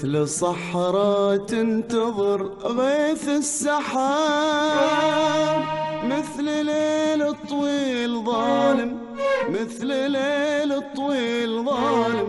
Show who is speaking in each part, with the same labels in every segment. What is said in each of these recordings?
Speaker 1: مثل صحراء تنتظر غيث السحاب. مثل ليل طويل ظالم مثل ليل طويل ظالم.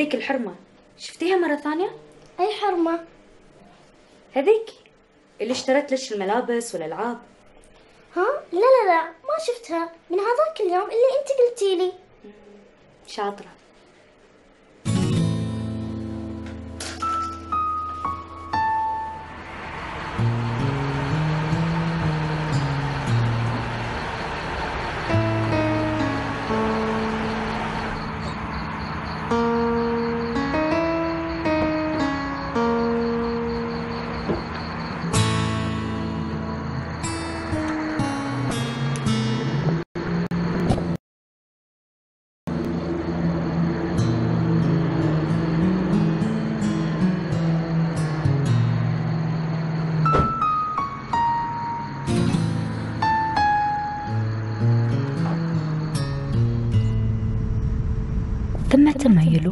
Speaker 2: هذيك الحرمة شفتيها مرة ثانية؟
Speaker 3: أي حرمة؟
Speaker 2: هذيك اللي اشترت لك الملابس والألعاب
Speaker 3: ها؟ لا لا لا ما شفتها من هذاك اليوم اللي أنت قلتي لي
Speaker 2: شاطرة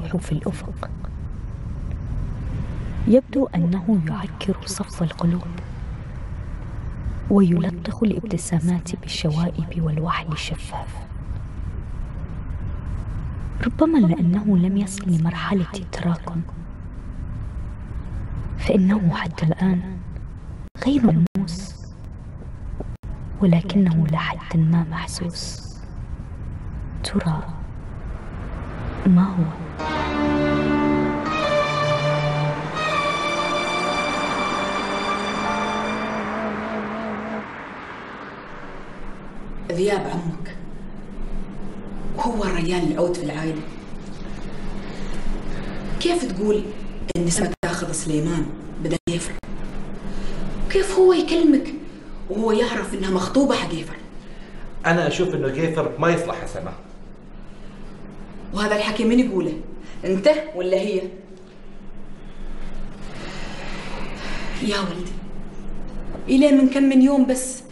Speaker 4: يلوح في الأفق. يبدو أنه يعكر صف القلوب ويلطخ الابتسامات بالشوائب والوحل الشفاف. ربما لأنه لم يصل لمرحلة التراكم فإنه حتى الآن غير ملموس ولكنه لحد ما محسوس. ترى ما هو؟
Speaker 5: ذياب عمك وهو الريان العود في العائلة. كيف تقول إن سما تاخذ سليمان بدل جيفر؟ كيف هو يكلمك وهو يعرف إنها مخطوبة حق جيفر؟
Speaker 6: أنا أشوف إنه جيفر ما يصلح سما
Speaker 5: وهذا الحكي من يقوله؟ انت ولا هي؟ يا ولدي إلى من كم من يوم بس.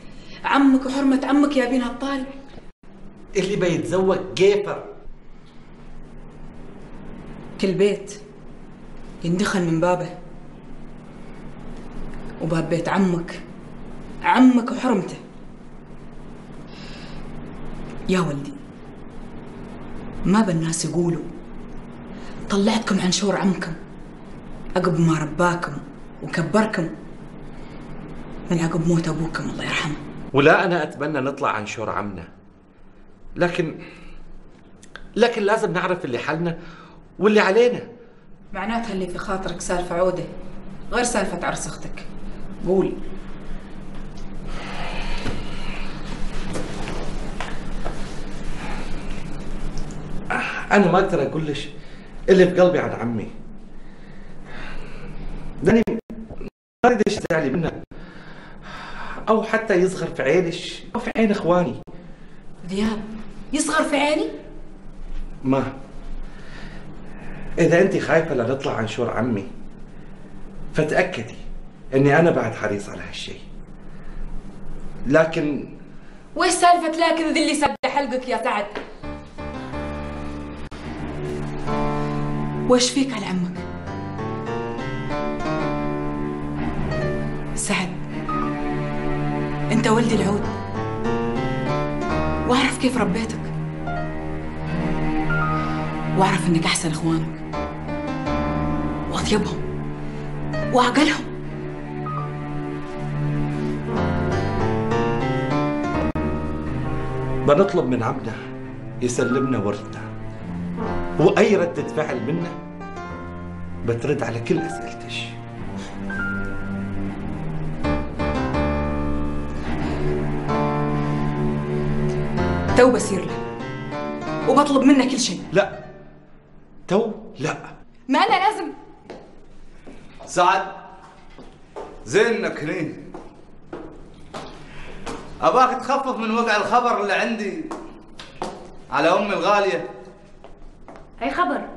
Speaker 5: عمك وحرمة عمك يابين هالطالب
Speaker 6: اللي بيتزوج جيفر.
Speaker 5: كل بيت يندخل من بابه. وباب بيت عمك. عمك وحرمته. يا ولدي ما بالناس يقولوا طلعتكم عن شور عمكم. عقب ما رباكم وكبركم. من عقب موت أبوكم الله يرحمه.
Speaker 6: ولا أنا أتمنى نطلع عن شور عمنا. لكن لكن لازم نعرف اللي حلنا واللي علينا.
Speaker 5: معناتها اللي في خاطرك سالفة عودة غير سالفة عرس أختك. قول.
Speaker 6: أنا ما أقدر أقول لك اللي في قلبي عن عمي. لاني ما اريد تزعلي منه أو حتى يصغر في عينك أو في عين إخواني.
Speaker 5: ذياب يصغر في عيني؟
Speaker 6: ما. إذا انت خايفة لا نطلع عن شور عمي فتأكدي إني أنا بعد حريص على هالشيء لكن
Speaker 5: ويش سالفة لكن ذي اللي سد حلقك يا سعد. وش فيك على عمك؟ سعد انت ولدي العود. واعرف كيف ربيتك. واعرف انك احسن اخوانك. واطيبهم. واعقلهم.
Speaker 6: بنطلب من عمنا يسلمنا ورثنا وأي ردة فعل منا بترد على كل اسئلتك
Speaker 5: تو بصير له. وبطلب منه كل شيء.
Speaker 6: لا. تو؟ لا.
Speaker 5: ما أنا لازم.
Speaker 7: سعد زين انك هني. أباك تخفف من وقع الخبر اللي عندي على أمي الغالية.
Speaker 2: أي خبر؟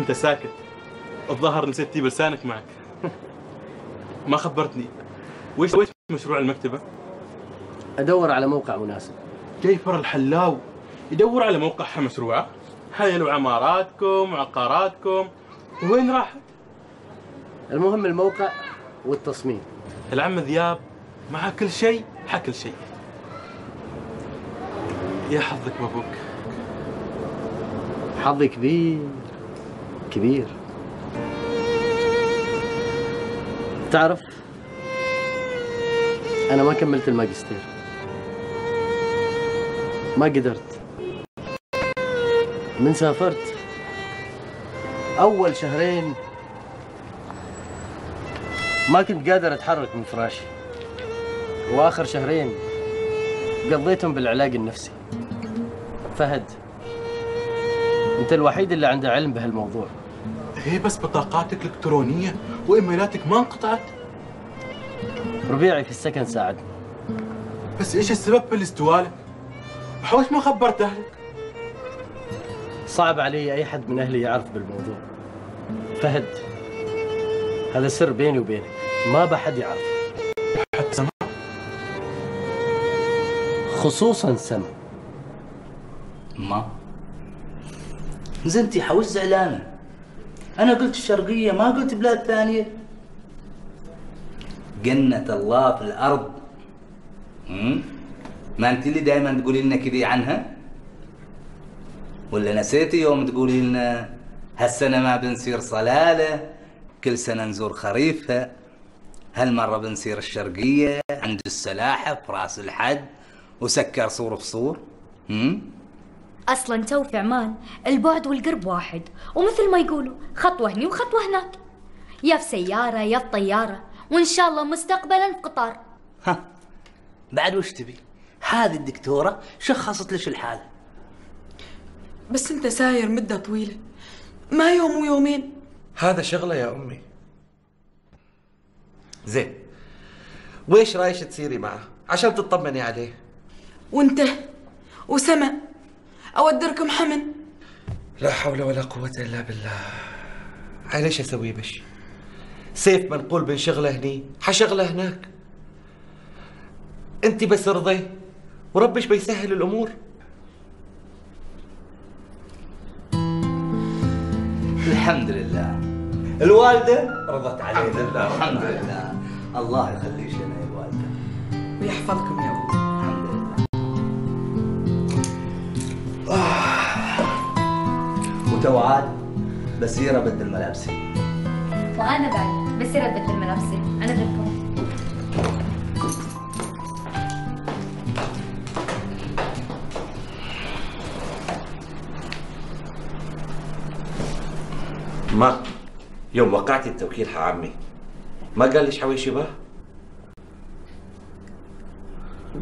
Speaker 8: وانت ساكت. الظهر نسيت تجيب لسانك معك. ما خبرتني. وش وش مشروع المكتبة؟
Speaker 9: أدور على موقع مناسب.
Speaker 8: جيفر الحلاو. يدور على موقعها مشروعه حللوا عماراتكم عقاراتكم. وين راحت؟
Speaker 9: المهم الموقع والتصميم.
Speaker 8: العم ذياب مع كل شيء حكل شيء. يا حظك بابوك.
Speaker 9: حظي كبير. كبير. تعرف أنا ما كملت الماجستير. ما قدرت. من سافرت أول شهرين ما كنت قادر أتحرك من فراشي وآخر شهرين قضيتهم بالعلاج النفسي. فهد أنت الوحيد اللي عنده علم بهالموضوع.
Speaker 8: هي بس بطاقاتك الإلكترونية وإيميلاتك ما انقطعت.
Speaker 9: ربيعي في السكن ساعدني
Speaker 8: بس إيش السبب بالاستواله؟ وحوش ما خبرت أهلك.
Speaker 9: صعب علي أي حد من أهلي يعرف بالموضوع. فهد هذا سر بيني وبينك. ما بحد يعرف.
Speaker 8: حتى سمع.
Speaker 9: خصوصا سما
Speaker 7: ما؟ زنتي حوش زعلانة. أنا قلت الشرقية ما قلت بلاد ثانية. جنة الله في الأرض؟ ما أنت اللي دائما تقولي لنا كذي عنها؟ ولا نسيتي يوم تقولي لنا هالسنة ما بنصير صلالة كل سنة نزور خريفها هالمرة بنصير الشرقية عند السلاحف رأس الحد وسكر صور في صور مم؟
Speaker 2: أصلا تو في عمان البعد والقرب واحد. ومثل ما يقولوا خطوة هني وخطوة هناك. يا في سيارة يا في طيارة. وإن شاء الله مستقبلا في قطار.
Speaker 7: ها. بعد وش تبي؟ هذه الدكتورة شخصت لك الحالة.
Speaker 10: بس أنت ساير مدة طويلة. ما يوم ويومين.
Speaker 6: هذا شغلة يا أمي. زين. ويش رايش تصيري معه؟ عشان تطمني عليه.
Speaker 10: وأنت وسما. أودركم حمل.
Speaker 6: لا حول ولا قوة إلا بالله. هاي ليش أسوي بش؟ سيف منقول بين شغلة هني حشغله هناك. أنت بس ارضي وربش بيسهل الأمور.
Speaker 7: الحمد لله. الوالدة رضت علينا.
Speaker 6: الحمد لله.
Speaker 7: الله يخليك لنا يا الوالدة
Speaker 10: ويحفظكم يا
Speaker 7: أبوي وتوعاد بسيرة بدل ملابسي
Speaker 2: وأنا بعد. بصير ابدل ملابسي أنا بدكم.
Speaker 6: ما؟ يوم وقعت التوكيل ح عمي. ما قال ليش حويشي باه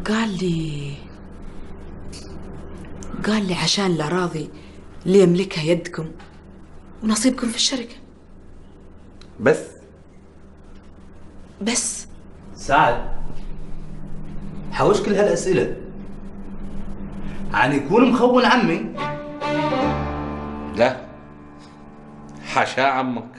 Speaker 10: قال لي قال لي عشان الأراضي اللي يملكها يدكم ونصيبكم في الشركة؟
Speaker 6: بس.
Speaker 10: بس.
Speaker 7: سعد حوش كل هالأسئلة. عن يكون مخون عمي.
Speaker 6: لا حاشا عمك.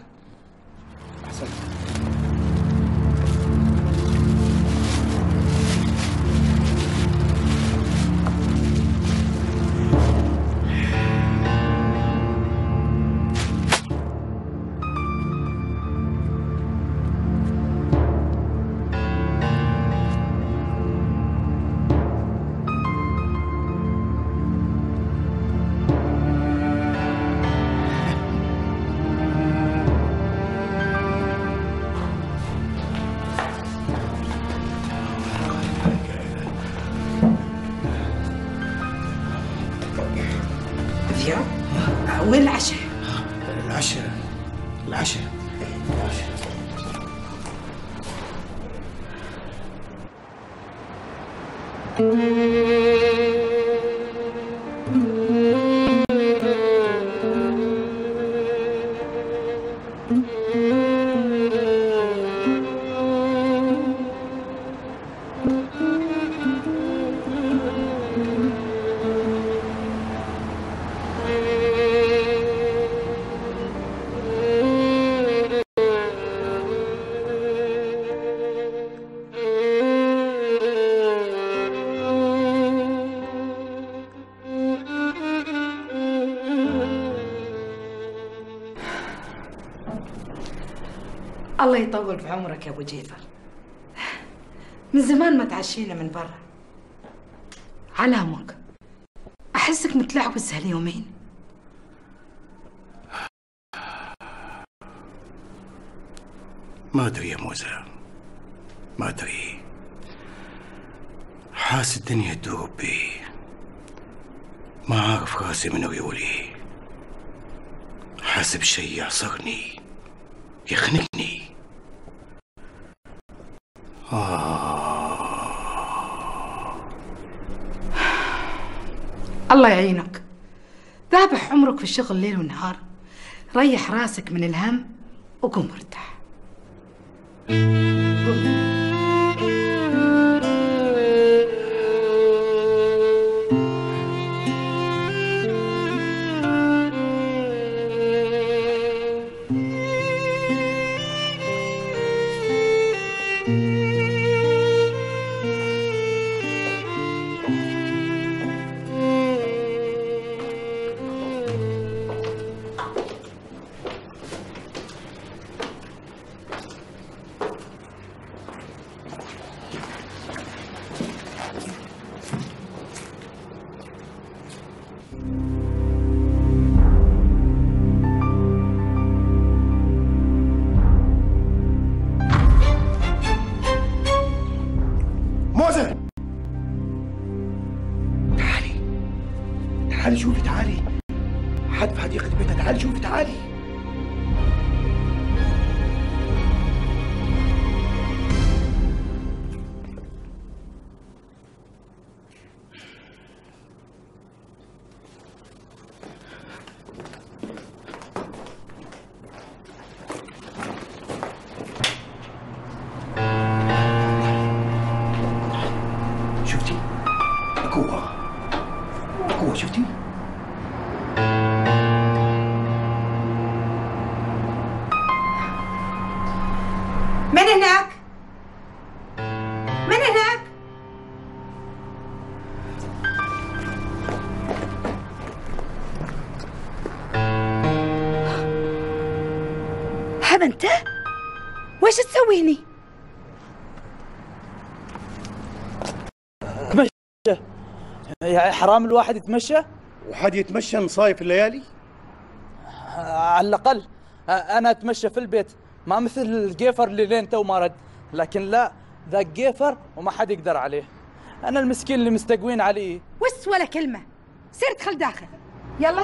Speaker 10: الله عمرك يا أبو جيفر. من زمان ما تعشينا من برا. علامك أحسك متلعبس هاليومين.
Speaker 11: ما أدري يا موزة. ما أدري. حاس الدنيا تدور بي. ما عارف راسي من ريولي حاسب شي يعصرني يخنقني.
Speaker 10: الله يعينك. ذابح عمرك في الشغل ليل ونهار ريح راسك من الهم وقوم ارتاح هني؟
Speaker 12: تمشى. يعني حرام الواحد يتمشى؟
Speaker 11: وحد يتمشى نصايف الليالي؟
Speaker 12: على الأقل أنا أتمشى في البيت. ما مثل الجيفر اللي لين تو ما رد. لكن لا ذا جيفر وما حد يقدر عليه. أنا المسكين اللي مستقوين عليه.
Speaker 10: وس ولا كلمة. سير ادخل داخل. يلا.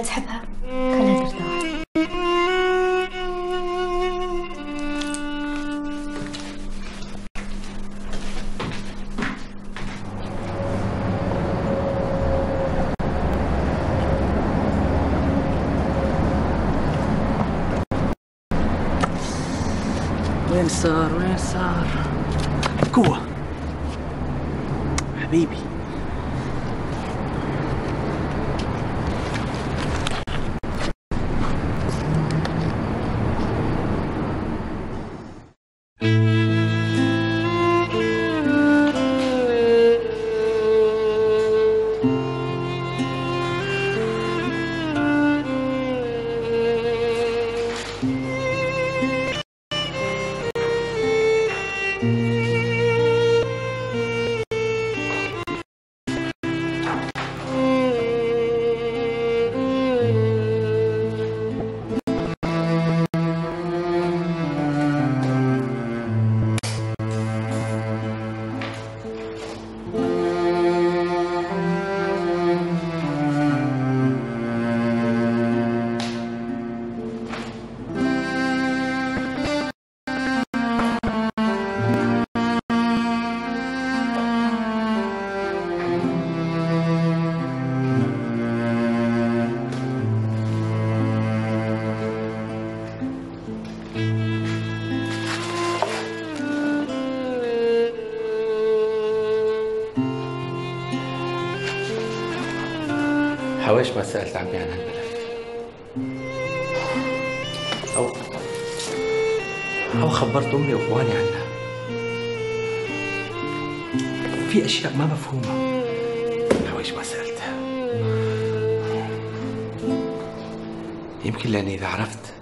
Speaker 2: إذا تحبها خلها ترتاح
Speaker 12: وين صار وين صار
Speaker 6: حواش ما سألت عمي عن هالملف أو أو خبرت أمي وإخواني عنها. في أشياء ما مفهومة. حواش ما سألتها؟ يمكن لأني إذا عرفت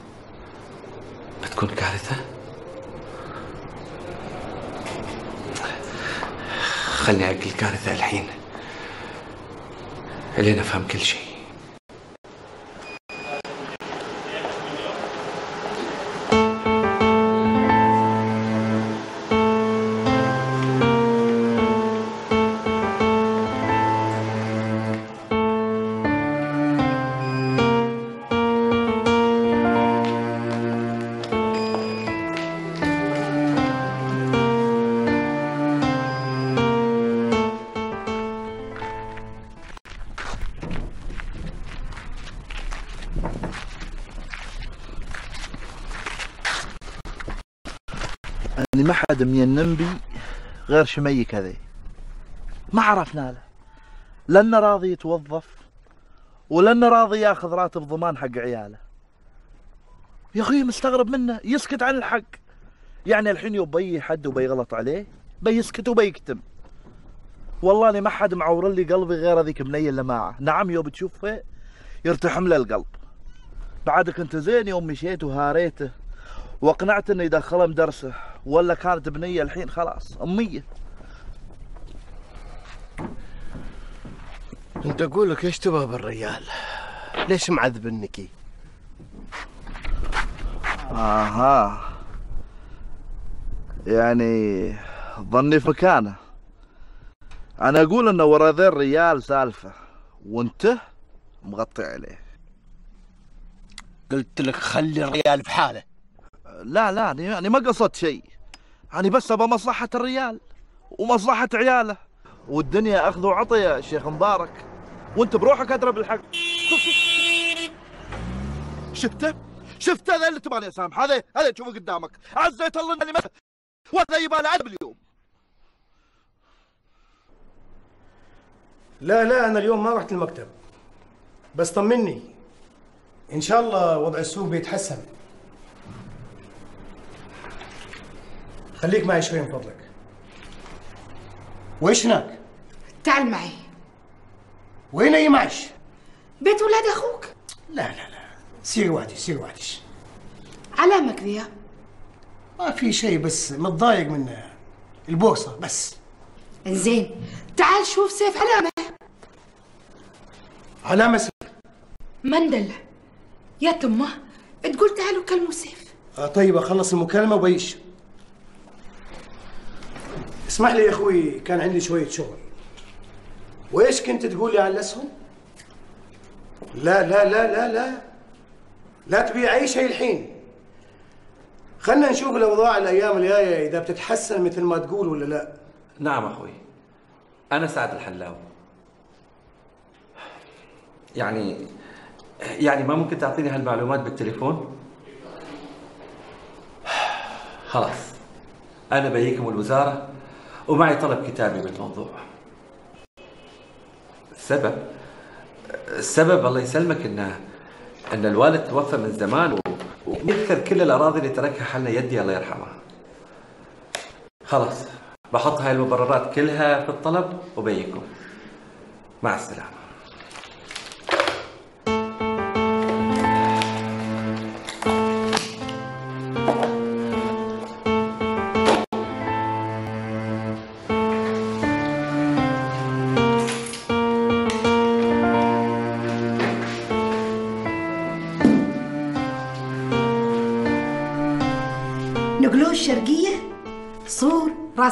Speaker 6: بتكون كارثة. خلني أجل الكارثة الحين لين أفهم كل شيء.
Speaker 13: من النبي غير شمي كذا ما عرفنا له. لأنه راضي يتوظف ولأنه راضي ياخذ راتب ضمان حق عياله. يا أخوي مستغرب منه. يسكت عن الحق. يعني الحين يبي حد وبيغلط عليه بيسكت وبيكتم والله أنا ما حد معور لي قلبي غير هذيك بنية اللي معه. نعم يوم تشوفه يرتحم له القلب. بعدك أنت زين يوم مشيت وهاريته. واقنعت انه يدخله مدرسه ولا كانت بنية الحين خلاص أمية.
Speaker 14: أنت أقول لك إيش تبغى بالريال؟ ليش معذب النكي؟
Speaker 13: آها. يعني ظني في مكانه. أنا أقول إنه ورا ذا الريال سالفة. وأنت مغطي عليه.
Speaker 14: قلت لك خلي الريال بحاله.
Speaker 13: لا لا أنا يعني ما قصدت شيء. أنا بس أبى مصلحة الريال ومصلحة عياله. والدنيا أخذ وعطى يا شيخ مبارك. وأنت بروحك أدرى بالحق. شفته؟ شفته هذا اللي تبغاني أسامح هذا هذا تشوفه قدامك. عزيت الله إني ما وهذا يبال عذب اليوم.
Speaker 15: لا لا أنا اليوم ما رحت المكتب. بس طمني. إن شاء الله وضع السوق بيتحسن. خليك معي شوي من فضلك. وإيش هناك؟
Speaker 10: تعال معي.
Speaker 15: وين أي معش؟
Speaker 10: بيت ولاد أخوك.
Speaker 15: لا لا لا. سير وحدي سير وحدي
Speaker 10: علامك ذي
Speaker 15: ما في شيء بس متضايق من البورصة بس.
Speaker 10: إنزين تعال شوف سيف علامة.
Speaker 15: علامة سير
Speaker 10: مندلة يا تمه تقول تعالوا كلموا سيف.
Speaker 15: آه طيب أخلص المكالمة وبيش اسمح لي يا أخوي كان عندي شوية شغل. وإيش كنت تقولي عن الأسهم؟ لا لا لا لا لا. لا تبيع أي شيء الحين. خلنا نشوف الأوضاع الأيام الجاية إذا بتتحسن مثل ما تقول ولا لا.
Speaker 6: نعم أخوي. أنا سعد الحلاوي يعني يعني ما ممكن تعطيني هالمعلومات بالتليفون؟ خلاص. أنا بيجيكم الوزارة. ومعي طلب كتابي بالموضوع. السبب السبب الله يسلمك إنه إن الوالد توفى من زمان ويذكر كل الأراضي اللي تركها حنا يدي الله يرحمها. خلاص بحط هاي المبررات كلها في الطلب وبيكم مع
Speaker 10: السلامة.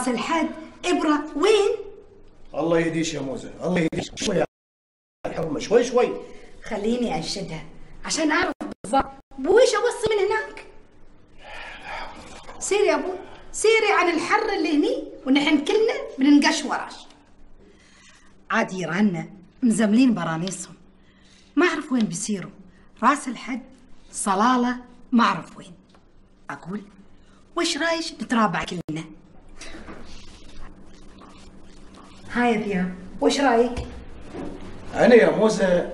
Speaker 10: راس الحد. إبرة وين؟
Speaker 15: الله يهديش يا موزة. الله يهديش شوي يا الحرمة شوي شوي.
Speaker 10: خليني أنشدها عشان أعرف بالضبط. بويش أوصي من هناك؟ سيري يا أبو. سيري عن الحر اللي هني ونحن كلنا بننقش وراش. عاد يرانا مزملين برانيسهم ما أعرف وين بيسيروا راس الحد صلالة ما أعرف وين. أقول وش رايش؟ نترابع كلنا. هاي يا ذياب وش رأيك؟
Speaker 15: أنا يا موزة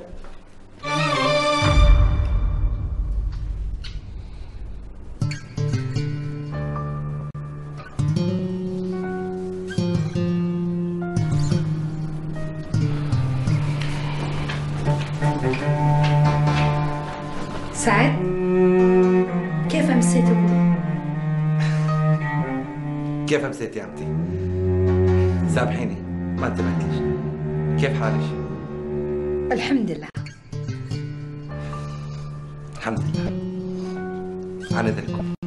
Speaker 10: سعد كيف أمسيت أبوي؟
Speaker 6: كيف أمسيت يا عمتي؟ سامحيني ما انتبهت ليش كيف حالك؟
Speaker 10: الحمد لله.
Speaker 6: الحمد لله. عن اذنكم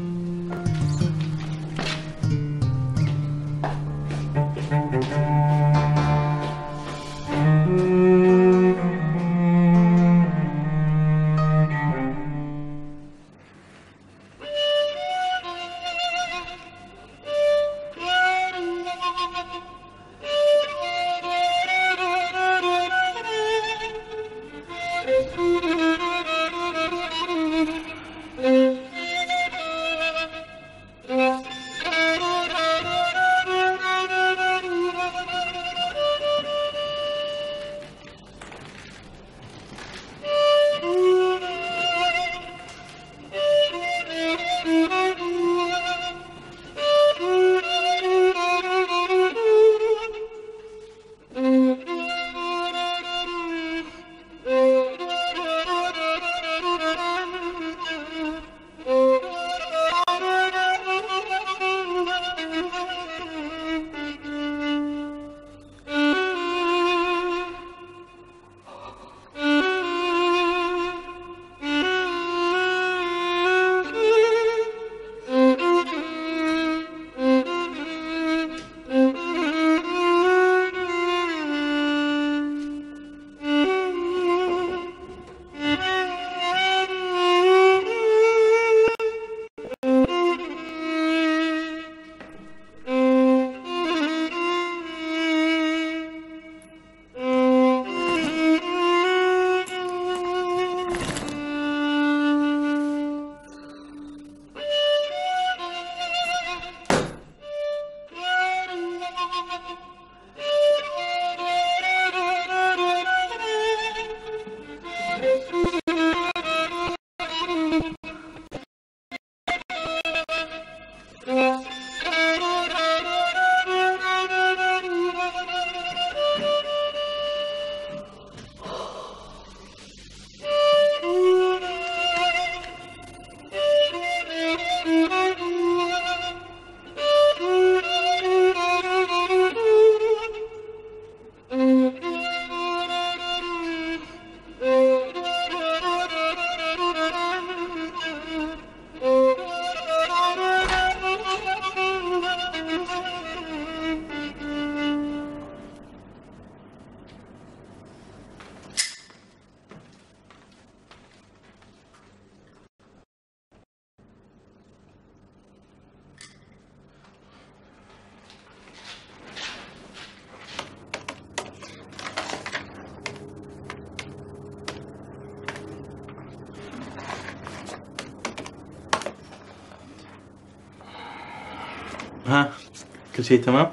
Speaker 8: شيء تمام؟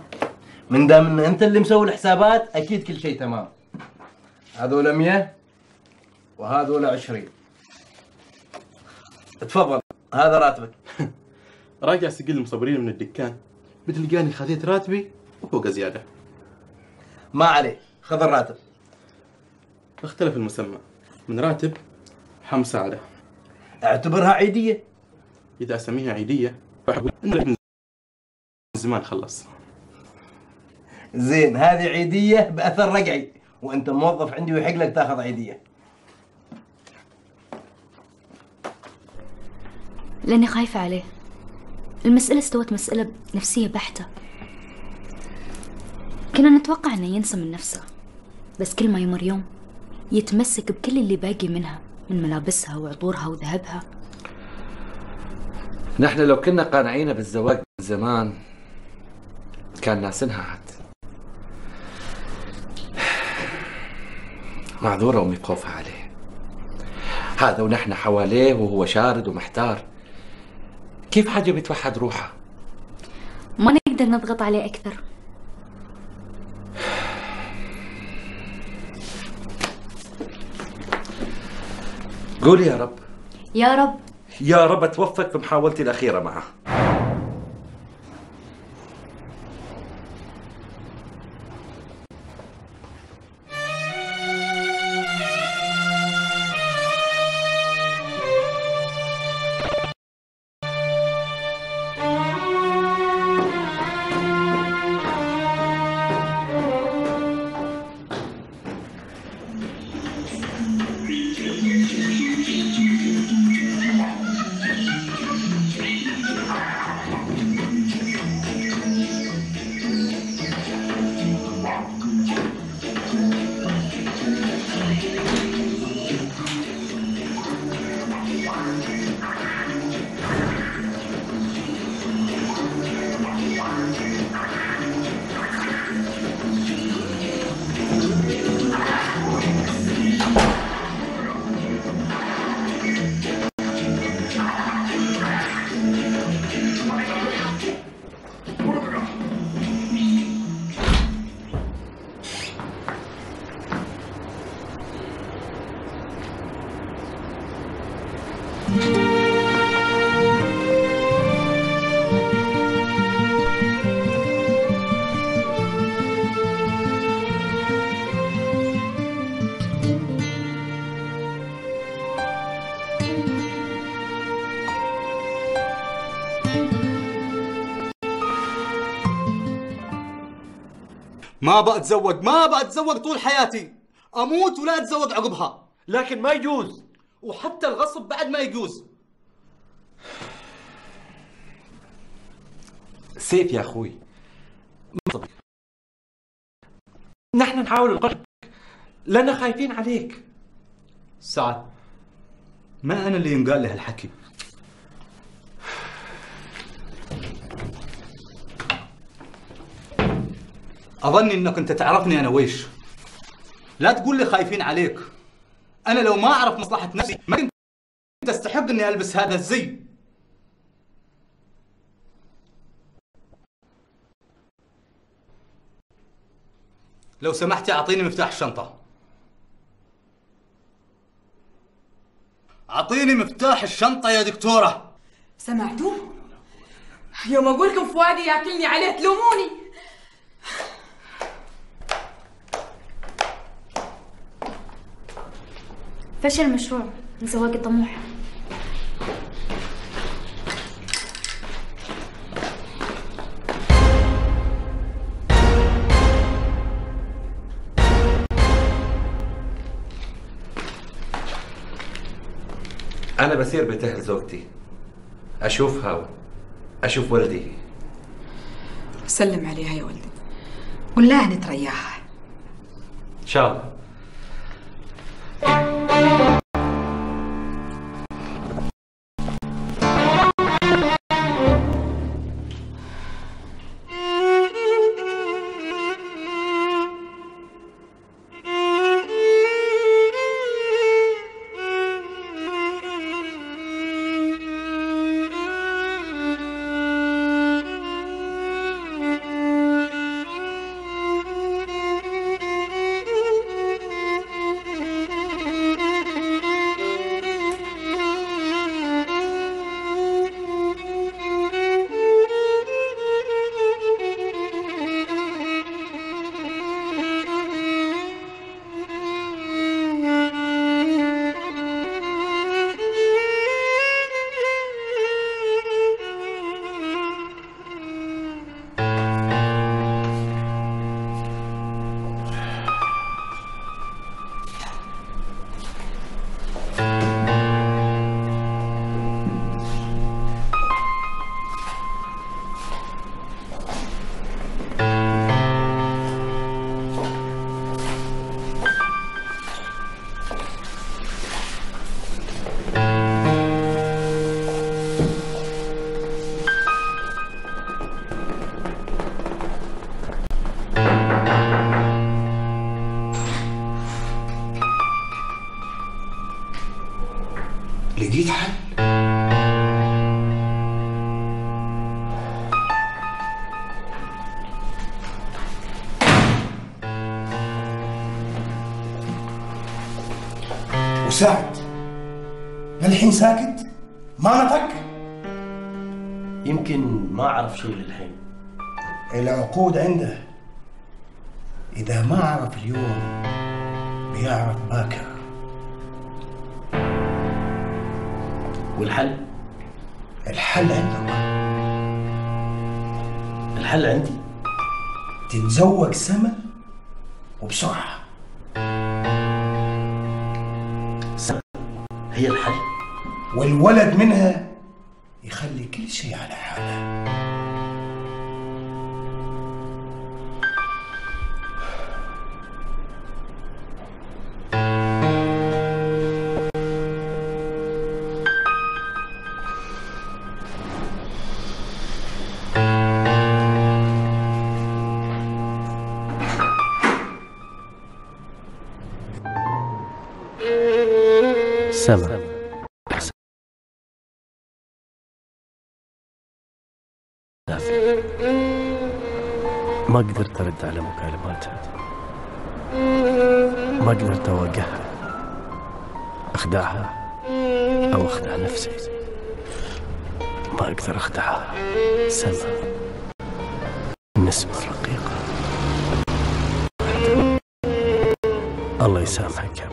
Speaker 9: من دام إن أنت اللي مسوي الحسابات أكيد كل شيء تمام. هذول 100 وهذول 20 تفضل هذا راتبك.
Speaker 8: راجع سجل المصورين من الدكان. بتلقاني خذيت راتبي وفوق زيادة.
Speaker 9: ما عليه خذ الراتب.
Speaker 8: اختلف المسمى. من راتب حمساعدة
Speaker 9: اعتبرها عيدية.
Speaker 8: إذا أسميها عيدية فأقول إن من زمان خلص.
Speaker 9: زين هذه عيدية بأثر رقعي. وأنت موظف عندي ويحق لك تاخذ عيدية.
Speaker 2: لأني خايفة عليه. المسألة استوت مسألة نفسية بحتة. كنا نتوقع إنه ينسى من نفسه. بس كل ما يمر يوم يتمسك بكل اللي باقي منها من ملابسها وعطورها وذهبها.
Speaker 6: نحن لو كنا قانعين بالزواج من زمان كان ناسنها عاد معذورة أمي بخوفها عليه. هذا ونحن حواليه وهو شارد ومحتار. كيف حاجة بيتوحد روحه؟
Speaker 2: ما نقدر نضغط عليه أكثر.
Speaker 6: قولي يا رب.
Speaker 2: يا رب.
Speaker 6: يا رب توفق في محاولتي الأخيرة معه.
Speaker 7: ما بتزوج ما بتزوج طول حياتي. أموت ولا أتزوج عقبها.
Speaker 6: لكن ما يجوز.
Speaker 7: وحتى الغصب بعد ما يجوز.
Speaker 6: سيف يا صدق. نحن نحاول القرب لأننا خايفين عليك.
Speaker 7: سعد ما أنا اللي ينقال لي هالحكي اظني إنك أنت تعرفني أنا ويش. لا تقول لي خايفين عليك. أنا لو ما أعرف مصلحة نفسي ما كنت أستحق إني ألبس هذا الزي. لو سمحت أعطيني مفتاح الشنطة. أعطيني مفتاح الشنطة يا دكتورة.
Speaker 5: سمعتوا؟ يوم أقول لكم فؤادي ياكلني عليه تلوموني.
Speaker 2: فشل المشروع من زواج الطموح.
Speaker 6: أنا بسير بيت أهل زوجتي أشوفها أشوف ولدي.
Speaker 5: سلم عليها يا ولدي.
Speaker 10: قول لها نترياها
Speaker 6: إن شاء الله. Oh.
Speaker 15: لقيت حل وسعد للحين ساكت؟ ما نطق؟
Speaker 9: يمكن ما أعرف شيء للحين.
Speaker 15: العقود عنده. إذا ما عرف اليوم بيعرف باكر
Speaker 9: والحل؟
Speaker 15: الحل عندك
Speaker 9: الحل عندي.
Speaker 15: تتزوج سما وبسرعة.
Speaker 9: هي الحل.
Speaker 15: والولد منها يخلي كل شيء على حاله.
Speaker 9: ما قدرت أرد على مكالماتها ما قدرت أواجهها. أخدعها أو أخدع نفسي. ما أقدر أخدعها. سما النسمة الرقيقة الله يسامحك. يا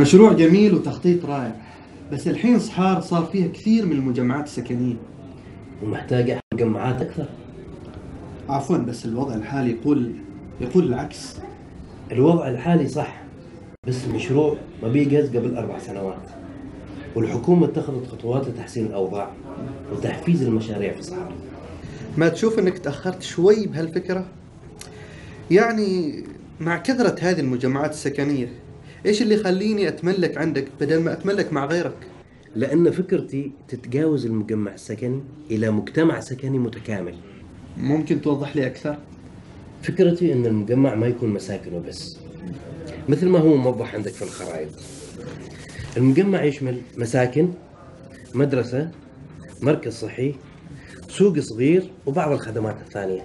Speaker 16: مشروع جميل وتخطيط رائع. بس الحين صحار صار فيها كثير من المجمعات السكنية.
Speaker 9: ومحتاجة مجمعات أكثر؟
Speaker 16: عفوا بس الوضع الحالي يقول يقول العكس.
Speaker 9: الوضع الحالي صح بس المشروع ما بيجهز قبل أربع سنوات. والحكومة اتخذت خطوات لتحسين الأوضاع وتحفيز المشاريع في صحراء
Speaker 16: ما تشوف إنك تأخرت شوي بهالفكرة؟ يعني مع كثرة هذه المجمعات السكنية إيش اللي يخليني أتملك عندك بدل ما أتملك مع غيرك؟
Speaker 9: لأن فكرتي تتجاوز المجمع السكني إلى مجتمع سكني متكامل.
Speaker 16: ممكن توضح لي أكثر؟
Speaker 9: فكرتي أن المجمع ما يكون مساكن وبس مثل ما هو موضح عندك في الخرائط. المجمع يشمل مساكن مدرسة مركز صحي سوق صغير وبعض الخدمات الثانية.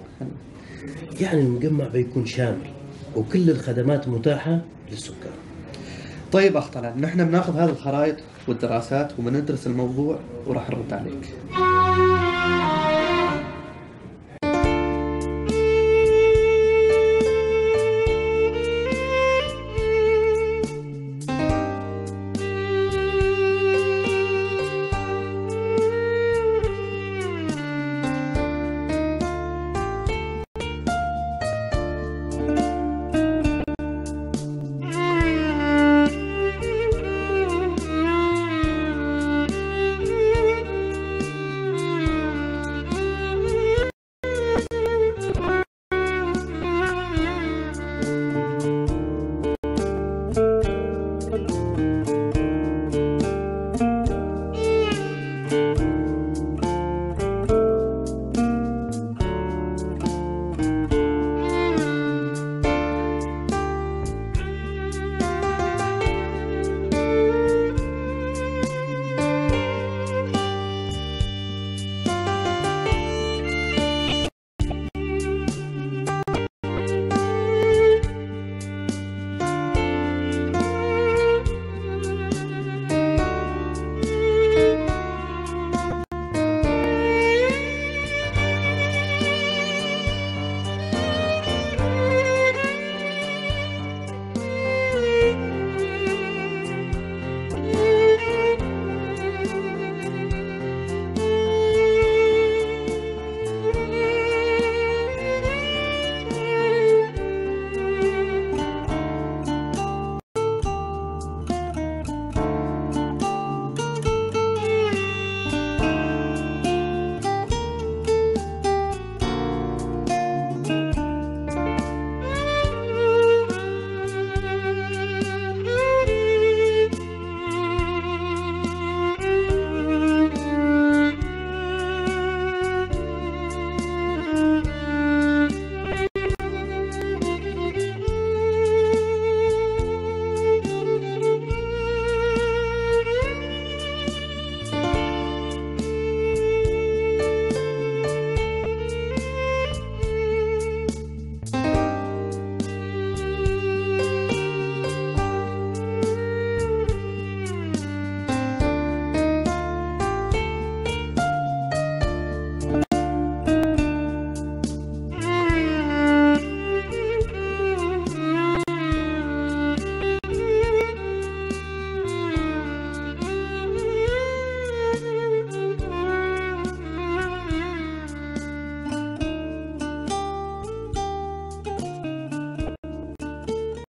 Speaker 9: يعني المجمع بيكون شامل وكل الخدمات متاحة للسكان.
Speaker 16: طيب اخ طلال نحن بناخذ هذه الخرائط والدراسات وبندرس الموضوع وراح نرد عليك.